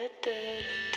da, da.